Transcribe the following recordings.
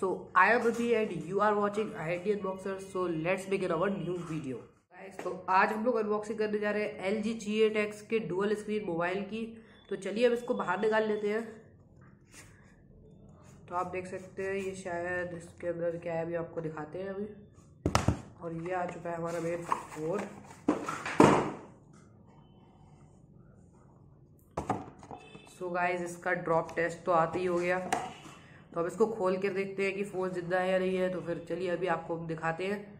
so I am Ruthi and you are watching IT Unboxer. So let's begin our new video. Guys, तो आज हम लोग unboxing करने जा रहे हैं L G G eight X के डुअल स्क्रीन मोबाइल की। तो चलिए अब इसको बाहर निकाल लेते हैं। तो आप देख सकते हैं ये शायद इसके अंदर क्या है अभी आपको दिखाते हैं अभी। और ये आ चुका है हमारा मेन फ़ोन सो गाइस इसका ड्रॉप टेस्ट तो आते ही हो गया। तो अब इसको खोल कर देखते हैं कि फ़ोन ज़िंदा है या नहीं है तो फिर चलिए अभी आपको हम दिखाते हैं।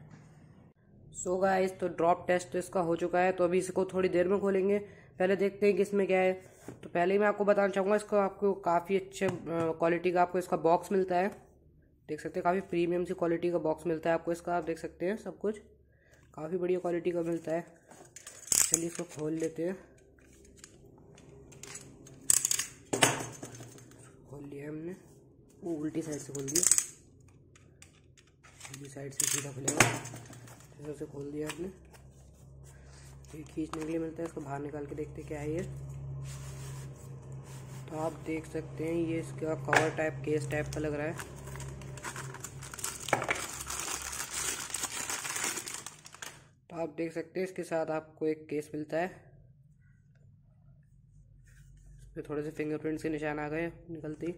सो so गाइस तो ड्रॉप टेस्ट इसका हो चुका है तो अभी इसको थोड़ी देर में खोलेंगे। पहले देखते हैं कि इसमें क्या है। तो पहले ही मैं आपको बताना चाहूँगा, इसको आपको काफ़ी अच्छे क्वालिटी का आपको इसका बॉक्स मिलता है। देख सकते हैं, काफ़ी प्रीमियम सी क्वालिटी का बॉक्स मिलता है आपको इसका, आप देख सकते हैं सब कुछ। काफ़ी बढ़िया क्वालिटी का मिलता है। चलिए इसको खोल लेते हैं। खोल लिया हमने। वो उल्टी साइड से खोल दिया। उल्टी साइड से सीधा खुलेगा। इधर से खोल दिया आपने। ये खींचने के लिए मिलता है, इसको बाहर निकाल के देखते क्या है ये। तो आप देख सकते हैं, ये इसका कवर टाइप केस टाइप का लग रहा है। तो आप देख सकते हैं, इसके साथ आपको एक केस मिलता है। इस पर थोड़े से फिंगरप्रिंट्स के निशान आ गए, निकलती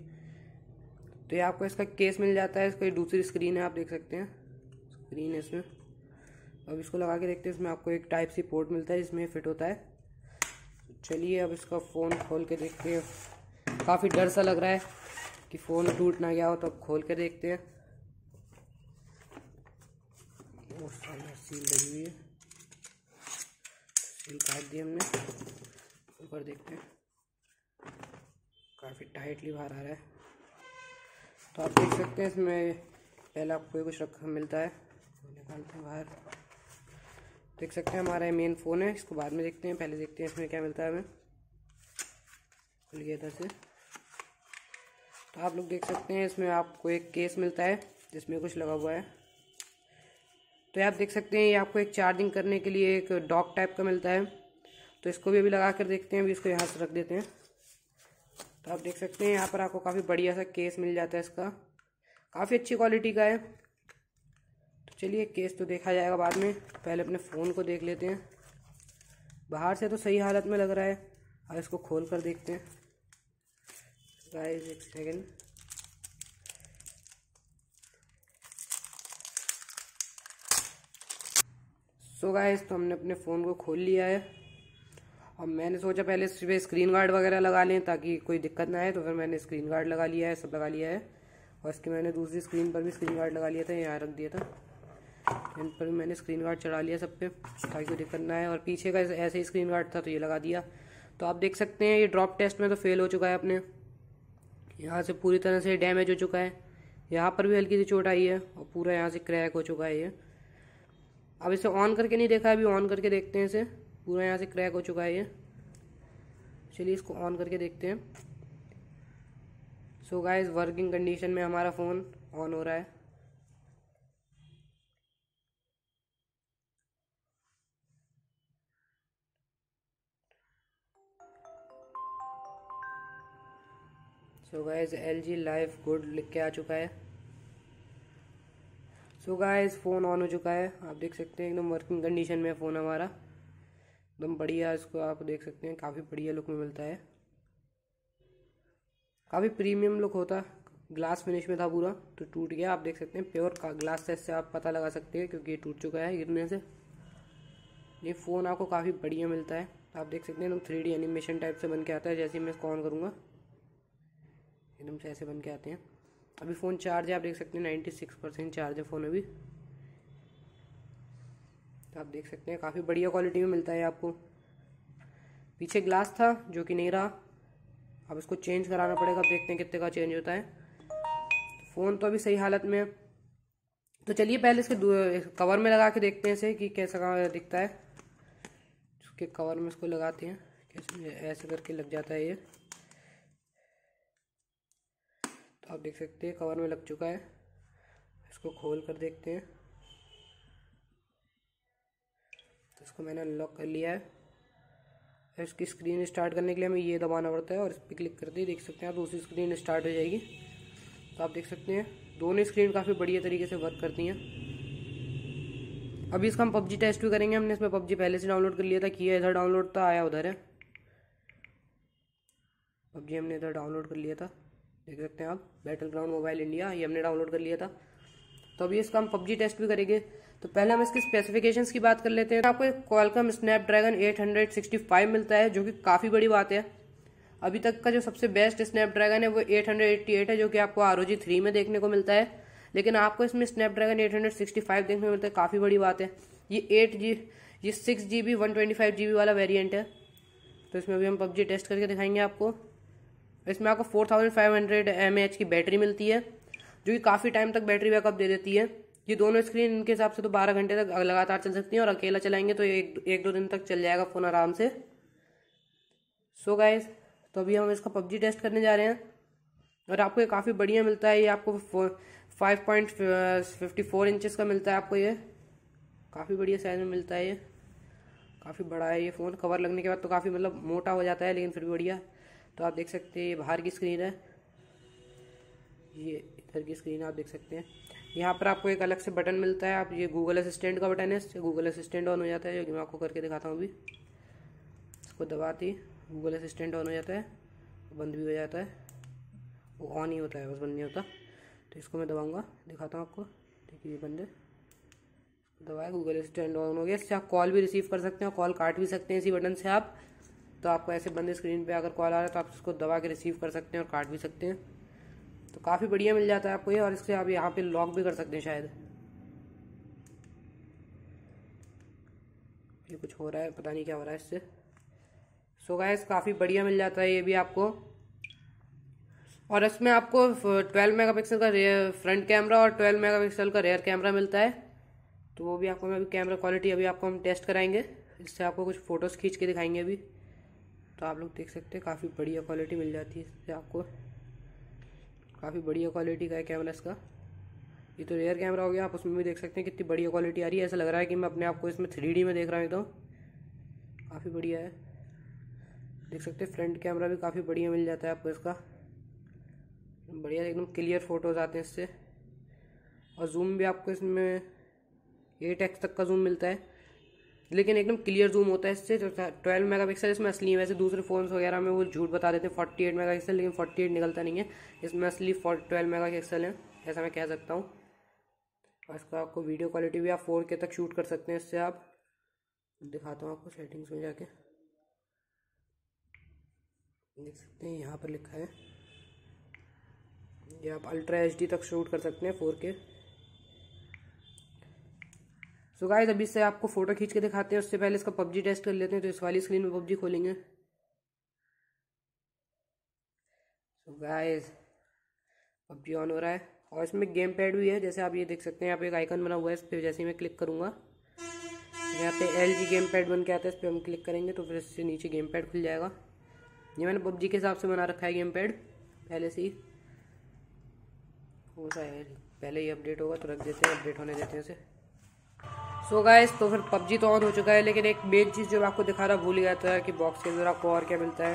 तो ये आपको इसका केस मिल जाता है, इसका दूसरी स्क्रीन है, आप देख सकते हैं। स्क्रीन है इसमें। अब इसको लगा के देखते हैं, इसमें आपको एक टाइप सी पोर्ट मिलता है, जिसमें फिट होता है। चलिए, अब इसका फ़ोन खोल के देखते हैं। काफ़ी डर सा लग रहा है कि फ़ोन टूट ना गया हो तो अब खोल के देखते हैं। सील लगी हुई है। सील काट दी हमने। ऊपर देखते हैं। काफ़ी टाइटली बाहर आ रहा है। तो आप देख सकते हैं इसमें पहले आपको कुछ रखा मिलता है। निकालते हैं बाहर। देख सकते हैं हमारा मेन फ़ोन है। इसको बाद में देखते हैं। पहले देखते हैं इसमें क्या मिलता है हमें। खुल गया इधर से। तो आप लोग देख सकते हैं इसमें आपको एक केस मिलता है, जिसमें कुछ लगा हुआ है। तो आप देख सकते हैं, ये आपको एक चार्जिंग करने के लिए एक डॉक टाइप का मिलता है। तो इसको भी अभी लगा कर देखते हैं। अभी इसको यहाँ से रख देते हैं। तो आप देख सकते हैं, यहाँ पर आपको काफ़ी बढ़िया सा केस मिल जाता है इसका। काफ़ी अच्छी क्वालिटी का है। तो चलिए केस तो देखा जाएगा बाद में। पहले अपने फ़ोन को देख लेते हैं। बाहर से तो सही हालत में लग रहा है। अब इसको खोल कर देखते हैं। गाइस एक सेकेंड सो गाइस तो हमने अपने फ़ोन को खोल लिया है। और मैंने सोचा पहले इस पर स्क्रीन गार्ड वगैरह लगा लें ताकि कोई दिक्कत ना आए तो फिर मैंने स्क्रीन गार्ड लगा लिया है, सब लगा लिया है। और इसके मैंने दूसरी स्क्रीन पर भी स्क्रीन गार्ड लगा लिया था, यहाँ रख दिया था। इन पर भी मैंने स्क्रीन गार्ड चढ़ा लिया सब पे, ताकि कोई दिक्कत ना आए। और पीछे का ऐसे ही स्क्रीन गार्ड था तो ये लगा दिया। तो आप देख सकते हैं, ये ड्रॉप टेस्ट में तो फेल हो चुका है अपने। यहाँ से पूरी तरह से डैमेज हो चुका है। यहाँ पर भी हल्की सी चोट आई है, और पूरा यहाँ से क्रैक हो चुका है ये। अब इसे ऑन करके नहीं देखा, अभी ऑन करके देखते हैं इसे। पूरा यहाँ से क्रैक हो चुका है ये। चलिए इसको ऑन करके देखते हैं। सो गाइस वर्किंग कंडीशन में हमारा फ़ोन ऑन हो रहा है। So guys L G life good लिख के आ चुका है। सो गाइस फ़ोन ऑन हो चुका है। आप देख सकते हैं एकदम वर्किंग कंडीशन में फ़ोन हमारा। एकदम बढ़िया इसको आप देख सकते हैं, काफ़ी बढ़िया लुक में मिलता है। काफ़ी प्रीमियम लुक होता ग्लास फिनिश में था पूरा तो टूट गया, आप देख सकते हैं प्योर का ग्लास से आप पता लगा सकते हैं, क्योंकि ये टूट चुका है गिरने से। ये फ़ोन आपको काफ़ी बढ़िया मिलता है, आप देख सकते हैं, एकदम थ्री डी एनिमेशन टाइप से बन के आता है, जैसे मैं इसको ऑन करूँगा। एकदम से ऐसे बन के आते हैं। अभी फ़ोन चार्ज है, आप देख सकते हैं नाइन्टी सिक्स परसेंट चार्ज है फ़ोन अभी। तो आप देख सकते हैं, काफ़ी बढ़िया क्वालिटी में मिलता है आपको। पीछे ग्लास था, जो कि नहीं रहा। अब इसको चेंज कराना पड़ेगा, अब देखते हैं कितने का चेंज होता है। फ़ोन तो अभी सही हालत में है। तो चलिए पहले इसके कवर में लगा के देखते हैं इसे, कि कैसा कहाँ दिखता है। उसके कवर में इसको लगाते हैं। कैसे ऐसे करके लग जाता है ये। तो आप देख सकते हैं कवर में लग चुका है। इसको खोल कर देखते हैं। तो इसको मैंने अनलॉक कर लिया है। इसकी स्क्रीन स्टार्ट करने के लिए हमें ये दबाना पड़ता है और इस पर क्लिक करते ही देख सकते हैं आप, दूसरी स्क्रीन स्टार्ट हो जाएगी। तो आप देख सकते हैं, दोनों स्क्रीन काफ़ी बढ़िया तरीके से वर्क करती हैं। अभी इसका हम पबजी टेस्ट भी करेंगे। हमने इसमें पबजी पहले से डाउनलोड कर लिया था, किया इधर डाउनलोड था आया उधर है। पबजी हमने इधर डाउनलोड कर लिया था। देख सकते हैं आप बैटल ग्राउंड मोबाइल इंडिया ये हमने डाउनलोड कर लिया था। तो अभी इसका हम पबजी टेस्ट भी करेंगे। तो पहले हम इसके स्पेसिफिकेशंस की बात कर लेते हैं। तो आपको एक क्वालकम स्नैपड्रैगन 865 मिलता है, जो कि काफ़ी बड़ी बात है। अभी तक का जो सबसे बेस्ट स्नैपड्रैगन है, वो 888 है, जो कि आपको आर थ्री में देखने को मिलता है। लेकिन आपको इसमें स्नैपड्रैगन 865 देखने को मिलता है, काफ़ी बड़ी बात है। ये एट जी ये six G B one twenty five G B वाला वेरियंट है। तो इसमें अभी हम पबजी टेस्ट करके दिखाएँगे आपको। इसमें आपको four thousand five hundred M H की बैटरी मिलती है। जो कि काफ़ी टाइम तक बैटरी बैकअप दे देती है। ये दोनों स्क्रीन इनके हिसाब से तो बारह घंटे तक लगातार चल सकती हैं और अकेला चलाएँगे तो एक एक दो दिन तक चल जाएगा फ़ोन आराम से। सो so गाइज़ तो अभी हम इसका पबजी टेस्ट करने जा रहे हैं और आपको ये काफ़ी बढ़िया मिलता है। ये आपको five point fifty four inches का मिलता है आपको ये। काफ़ी बढ़िया साइज़ में मिलता है ये। काफ़ी बड़ा है ये फ़ोन कवर लगने के बाद तो काफ़ी मतलब मोटा हो जाता है, लेकिन फिर भी बढ़िया। तो आप देख सकते हैं ये बाहर की स्क्रीन है। ये इधर की स्क्रीन आप देख सकते हैं। यहाँ पर आपको एक अलग से बटन मिलता है। आप ये गूगल असिस्टेंट का बटन है, इससे गूगल असिस्टेंट ऑन हो जाता है। जो कि मैं आपको करके दिखाता हूँ अभी। इसको दबाती गूगल असिस्टेंट ऑन हो जाता है। बंद भी हो जाता है। वो ऑन ही होता है, बस बंद नहीं होता। तो इसको मैं दबाऊँगा, दिखाता हूँ आपको। देखिए ये बंद है। दबाया गूगल असिस्टेंट ऑन हो गया। इससे आप कॉल भी रिसीव कर सकते हैं कॉल काट भी सकते हैं इसी बटन से आप। तो आपको ऐसे बंद स्क्रीन पे अगर कॉल आ रहा है तो आप इसको दबा के रिसीव कर सकते हैं और काट भी सकते हैं। तो काफ़ी बढ़िया मिल जाता है आपको ये, और इससे आप यहाँ पे लॉक भी कर सकते हैं शायद। ये कुछ हो रहा है, पता नहीं क्या हो रहा है इससे। सो गाइस काफ़ी बढ़िया मिल जाता है ये भी आपको। और इसमें आपको 12 मेगापिक्सल का फ्रंट कैमरा और 12 मेगापिक्सल का रेयर कैमरा मिलता है। तो वो भी आपको मैं अभी कैमरा क्वालिटी अभी आपको हम टेस्ट कराएँगे। इससे आपको कुछ फ़ोटोज़ खींच के दिखाएँगे अभी। तो आप लोग देख सकते हैं, काफ़ी बढ़िया क्वालिटी मिल जाती है इससे आपको। काफ़ी बढ़िया क्वालिटी का है कैमरा इसका ये तो रेयर कैमरा हो गया, आप उसमें भी देख सकते हैं कितनी बढ़िया क्वालिटी आ रही है। ऐसा लग रहा है कि मैं अपने आप को इसमें थ्री में देख रहा हूँ एकदम। काफ़ी बढ़िया है। देख सकते हैं फ्रंट कैमरा भी काफ़ी बढ़िया मिल जाता है आपको इसका। बढ़िया एकदम क्लियर फ़ोटोज़ आते हैं इससे। और जूम भी आपको इसमें एट एक्स तक का जूम मिलता है। लेकिन एकदम क्लियर जूम होता है इससे ट्वेल्व मेगा पिक्सल इसमें असली वैसे दूसरे फ़ोन वगैरह में वो झूठ बता देते हैं फोर्टी एट मेगा पिक्सल लेकिन फोर्टी एट निकलता नहीं है। इसमें असली ट्वेल्व मेगा पिक्सल है, ऐसा मैं कह सकता हूँ। और इसका आपको वीडियो क्वालिटी भी आप फोर के तक शूट कर सकते हैं, इससे आप दिखाता हूँ आपको सेटिंग्स में जाके। देख सकते हैं, यहाँ पर लिखा है। ये आप अल्ट्रा एचडी तक शूट कर सकते हैं फोर के सो गाइस अभी से आपको फ़ोटो खींच के दिखाते हैं, उससे पहले इसका पबजी टेस्ट कर लेते हैं तो इस वाली स्क्रीन में पबजी खोलेंगे। सो गाइस पबजी ऑन हो रहा है, और इसमें गेम पैड भी है, जैसे आप ये देख सकते हैं, यहाँ पे एक आइकन बना हुआ है, इस पर जैसे ही मैं क्लिक करूँगा, यहाँ पे एल जी गेम पैड बन के आता है, इस पर हम क्लिक करेंगे तो फिर इससे नीचे गेम पैड खुल जाएगा। ये मैंने पबजी के हिसाब से बना रखा है गेम पैड पहले से ही। हो सा है, पहले ही अपडेट होगा तो रख देते हैं अपडेट होने देते हैं इसे सो so गाइस तो फिर पबजी तो ऑन हो चुका है, लेकिन एक मेन चीज़ जो मैं आपको दिखा रहा, भूल गया था कि बॉक्स के अंदर आपको और क्या मिलता है।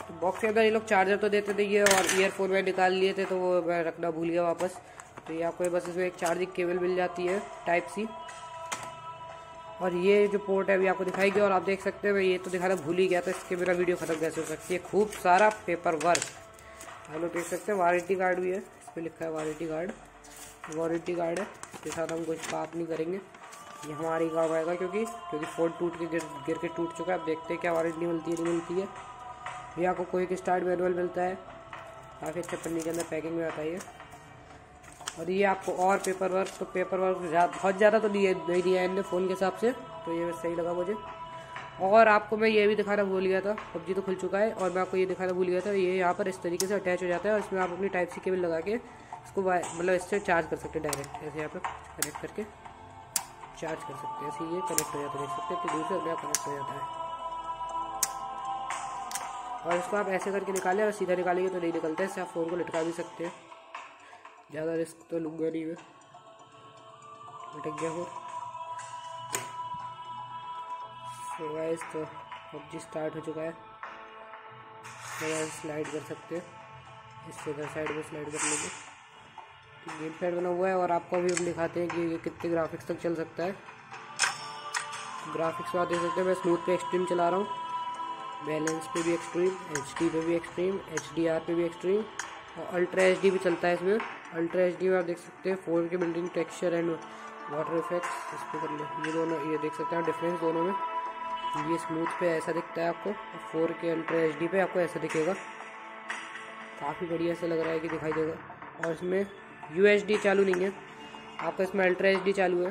तो बॉक्स के अंदर ये लोग चार्जर तो देते थे, ये और ईयरफोन में निकाल लिए थे तो वो मैं रखना भूल गया वापस। तो ये आपको बस इसमें एक चार्जिंग केबल मिल जाती है टाइप सी और ये जो पोर्ट है, अभी आपको दिखाई गया, और आप देख सकते हो ये तो दिखाना भूल ही गया था, इसके मेरा वीडियो खत्म कैसे हो सकती है। खूब सारा पेपर वर्क हम लोग देख सकते हैं वारंटी कार्ड भी है इस पर लिखा है वारंटी कार्ड वारंटी कार्ड है, इसके साथ हम कुछ बात नहीं करेंगे। ये हमारी काम आएगा क्योंकि क्योंकि फ़ोन टूट के गिर गिर के टूट चुका है। अब देखते हैं क्या वारंटी मिलती है, नहीं मिलती है। ये आपको कोई एक स्टार्ट मैनुअल मिलता है? काफ़ी अच्छे पन्नी के अंदर पैकिंग में आता है ये। और ये आपको और पेपर वर्क तो पेपर वर्क बहुत ज़्यादा तो नहीं नहीं दिया इनने फ़ोन के हिसाब से। तो ये सही लगा मुझे। और आपको मैं ये भी दिखाना भूल गया था। पबजी तो खुल चुका है और मैं आपको ये दिखाना भूल गया था। ये यहाँ पर इस तरीके से अटैच हो जाता है और इसमें आप अपनी टाइप सी केबल लगा के इसको मतलब इससे चार्ज कर सकते हैं डायरेक्ट ऐसे यहाँ पर कनेक्ट करके। चार्ज कर सकते हैं। ऐसे ये कनेक्ट हो जाता है। देख सकते हैं कि अपने आप कनेक्ट हो जाता है। और इसको आप ऐसे करके निकालें और सीधा निकालेंगे तो नहीं निकलता इससे आप फ़ोन को लटका भी सकते हैं। ज़्यादा रिस्क तो लूँगा नहीं मैं। लटक गया हो तो गाइस तो पबजी स्टार्ट हो चुका है। स्लाइड कर सकते हैं। इससे इधर साइड में स्लाइड कर लेंगे। गेम पैड बना हुआ है और आपको अभी हम दिखाते हैं कि ये कितने ग्राफिक्स तक चल सकता है। ग्राफिक्स आप देख सकते हैं, मैं स्मूथ पे एक्सट्रीम चला रहा हूँ। बैलेंस पे भी एक्सट्रीम एच पे भी एक्सट्रीम एचडीआर पे भी एक्सट्रीम और अल्ट्रा एच भी चलता है इसमें। अल्ट्रा एच में आप देख सकते हैं फोर की building texture and water effects इस पर कर ले। ये दोनों, ये देख सकते हैं डिफरेंस दोनों में। ये स्मूथ पे ऐसा दिखता है आपको फोर के अल्ट्रा एचडी पे आपको ऐसा दिखेगा। काफ़ी बढ़िया से लग रहा है कि दिखाई देगा। और इसमें यू चालू नहीं है। आपका इसमें अल्ट्रा एचडी चालू है।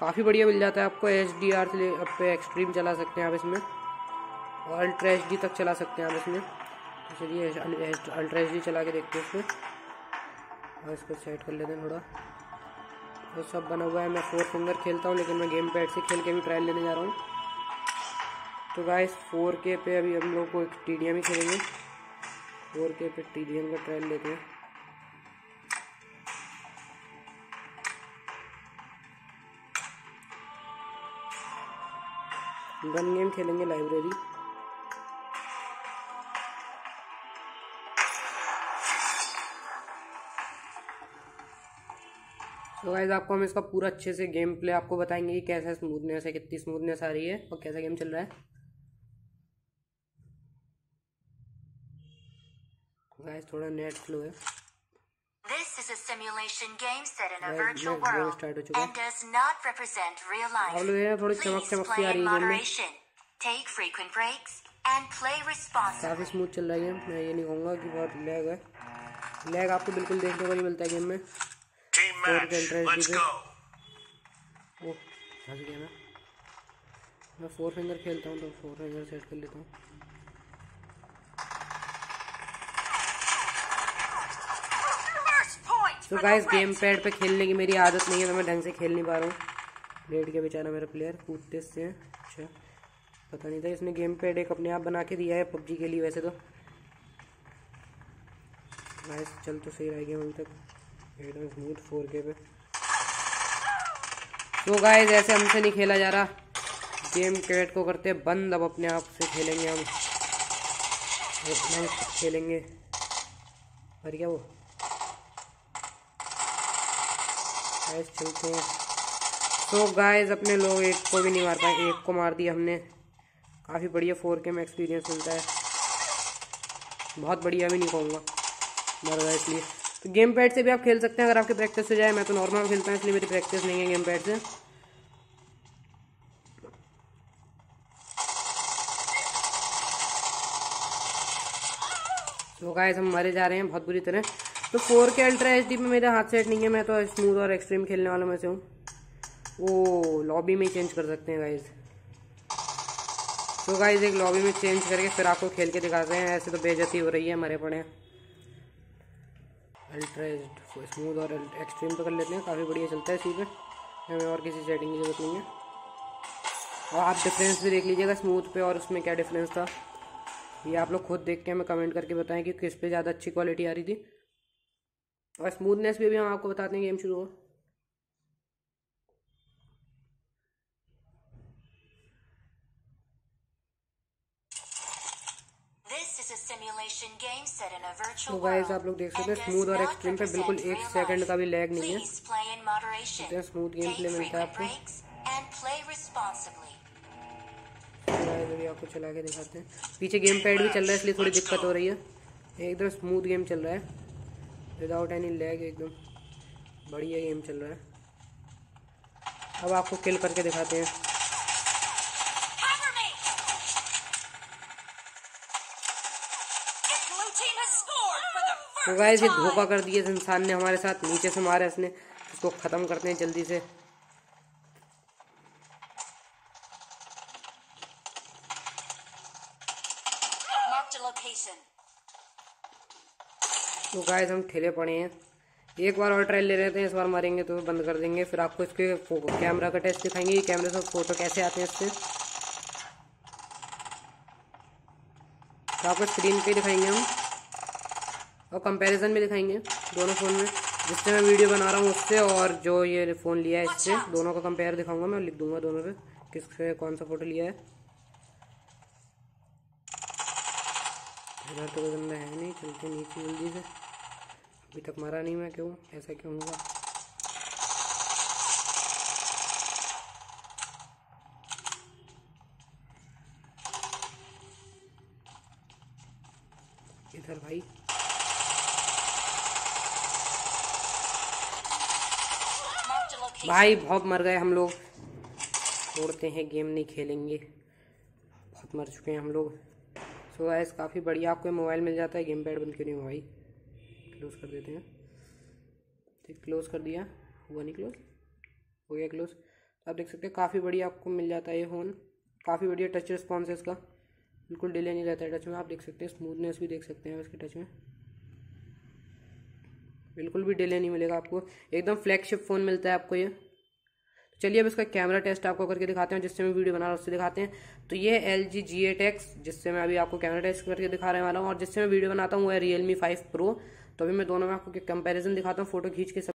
काफ़ी बढ़िया मिल जाता है आपको एच डी आर से अब पे एक्सट्रीम चला सकते हैं आप इसमें। और अल्ट्रा एच डी तक चला सकते हैं आप इसमें। तो चलिए अल्ट्रा एच डी चला के देखते हैं इसमें और इसको सेट कर लेते हैं थोड़ा। तो सब बना हुआ है। मैं फोर फिंगर खेलता हूँ, लेकिन मैं गेम पैड से खेल के भी ट्रायल लेने जा रहा हूँ। तो गाइस फोर के पे अभी हम लोग को टी डी एम ही खेलेंगे। फोर के पे टी डी एम का ट्रायल लेते हैं। गन गेम खेलेंगे लाइब्रेरी तो गाइज़ आपको हम इसका पूरा अच्छे से गेम प्ले आपको बताएँगे कि कैसा स्मूथनेस है, कितनी स्मूथनेस आ रही है और कैसा गेम चल रहा है। गाइज़ थोड़ा नेट स्लो है। is a simulation game set in a virtual world and does not represent real life. Please play in moderation, take frequent breaks, and play responsibly. काफी स्मूथ चल रहा है गेम मैं ये नहीं कहूँगा कि बहुत लैग है लैग आपको बिल्कुल देखने को नहीं मिलता है गेम में फोर के इंटरेस्ट पे ओह फंस गया मैं मैं फोर फिंगर खेलता हूँ तो फोर फिंगर सेट कर लेता हूँ तो गाइस गेम पैड पे खेलने की मेरी आदत नहीं है तो मैं ढंग से खेल नहीं पा रहा हूँ। लेट के बेचारा मेरा प्लेयर कूदते से अच्छा पता नहीं था इसने गेम पैड एक अपने आप बना के दिया है पबजी के लिए वैसे तो। गाइस चल तो सही रह गया अभी तक। एकदम स्मूथ फोर के पे। तो गाइस ऐसे हमसे नहीं खेला जा रहा। गेम पैड को करते बंद अब अपने आप से खेलेंगे हम। खेलेंगे। और क्या वो। गाइस चलते हैं। तो गाइस अपने लोग एक को भी नहीं मार पाए, एक को मार दिया हमने। काफ़ी बढ़िया फोर के में एक्सपीरियंस मिलता है। बहुत बढ़िया भी नहीं कहूँगा। मर गया इसलिए। तो गेम पैड से भी आप खेल सकते हैं, अगर आपकी प्रैक्टिस हो जाए, मैं तो नॉर्मल खेलता हूँ, इसलिए मेरी प्रैक्टिस नहीं है गेम पैड से। तो गाइस हम मरे जा रहे हैं, बहुत बुरी तरह। तो फोर के अल्ट्रा एच में मेरा हाथ सेट नहीं है, मैं तो स्मूथ और एक्सट्रीम खेलने वालों में से हूँ। वो लॉबी में चेंज कर सकते हैं गाइज़ तो गाइज़ एक लॉबी में चेंज करके फिर आपको खेल के दिखाते हैं। ऐसे तो बेजती हो रही है हमारे पड़े। अल्ट्रा एच स्मूथ और एक्सट्रीम तो कर लेते हैं। काफ़ी बढ़िया चलता है इसी पे। हमें और किसी सेटिंग की ज़रूरत नहीं है। और आप डिफरेंस भी देख लीजिएगा स्मूथ पे और उसमें क्या डिफरेंस था। ये आप लोग खुद देख के हमें कमेंट करके बताएँ कि किस पे ज़्यादा अच्छी क्वालिटी आ रही थी। और स्मूथनेस भी, भी हम आपको बताते हैं गेम शुरू हो। तो गाइस आप लोग देख सकते हैं स्मूथ और एक्सट्रीम पे बिल्कुल एक सेकंड का भी लैग नहीं है। स्मूथ गेम प्ले मिलता है आपको। अभी आपको चला के दिखाते हैं। पीछे गेम पैड भी चल रहा है इसलिए थोड़ी दिक्कत हो रही है। एकदम स्मूथ गेम चल रहा है। विदाउट एनी लैग एकदम बढ़िया गेम चल रहा है। अब आपको किल करके दिखाते हैं। तो गाइस ये धोखा कर दिया इस इंसान ने, हमारे साथ नीचे से मारा इसने। इसको ख़त्म करते हैं जल्दी से। तो गाइस हम ठेले पड़े हैं। एक बार और ट्रायल ले रहे थे इस बार मारेंगे तो बंद कर देंगे। फिर आपको इसके कैमरा का टेस्ट दिखाएँगे कैमरे से फ़ोटो कैसे आते हैं इससे। तो आपको स्क्रीन पे दिखाएँगे हम। और कंपैरिजन भी दिखाएँगे दोनों फ़ोन में। जिससे मैं वीडियो बना रहा हूँ उससे और जो ये फ़ोन लिया है इससे दोनों का कंपेयर दिखाऊँगा मैं लिख दूँगा दोनों पे किससे कौन सा फ़ोटो लिया है। इधर तो कोई है नहीं चलते नीचे जल्दी से। अभी तक मरा नहीं मैं क्यों? ऐसा क्यों हुआ? इधर भाई। भाई, बहुत मर गए हम लोग। छोड़ते हैं, गेम नहीं खेलेंगे। बहुत मर चुके हैं हम लोग। सो so काफ़ी बढ़िया आपको मोबाइल मिल जाता है। गेम पैड बंद क्यों नहीं हुआ भाई? क्लोज कर देते हैं। ठीक क्लोज कर दिया। हुआ नहीं क्लोज हो गया क्लोज आप देख सकते हैं, काफ़ी बढ़िया आपको मिल जाता है ये फ़ोन काफ़ी बढ़िया टच रिस्पॉन्स है इसका। बिल्कुल डिले नहीं रहता है टच में। आप देख सकते हैं स्मूथनेस भी देख सकते हैं इसके टच में। बिल्कुल भी डिले नहीं मिलेगा आपको। एकदम फ्लैगशिप फ़ोन मिलता है आपको ये। तो चलिए अब इसका कैमरा टेस्ट आपको करके दिखाते हैं, जिससे मैं वीडियो बना रहा हूँ, उससे दिखाते हैं। तो ये एल जी जी जिससे मैं अभी आपको कैमरा टेस्ट करके दिखा रहे वाला हूँ, और जिससे मैं वीडियो बनाता हूँ, वो है रियलमी फाइव प्रो तो अभी मैं दोनों में आपको कंपेरिजन दिखाता हूँ फ़ोटो खींच के सब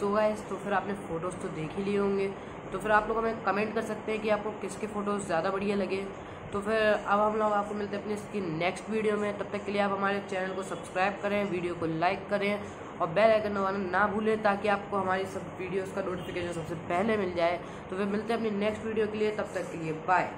सो गाइस तो फिर आपने फ़ोटोज़ तो देख ही लिए होंगे। तो फिर आप लोग हमें कमेंट कर सकते हैं कि आपको किसके फ़ोटोज़ ज़्यादा बढ़िया लगे। तो फिर अब हम लोग आपको मिलते हैं अपनी इसकी नेक्स्ट वीडियो में। तब तक के लिए आप हमारे चैनल को सब्सक्राइब करें वीडियो को लाइक करें और बेल आइकन दबाना ना भूलें ताकि आपको हमारी सब वीडियोज़ का नोटिफिकेशन सबसे पहले मिल जाए। तो फिर मिलते हैं अपनी नेक्स्ट वीडियो के लिए। तब तक के लिए बाय